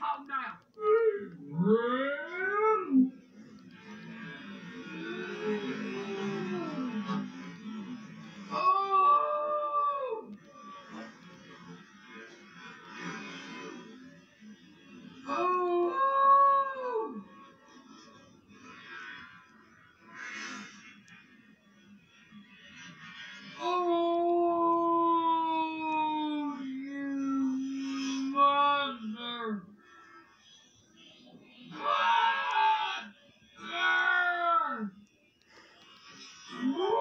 down. Woo!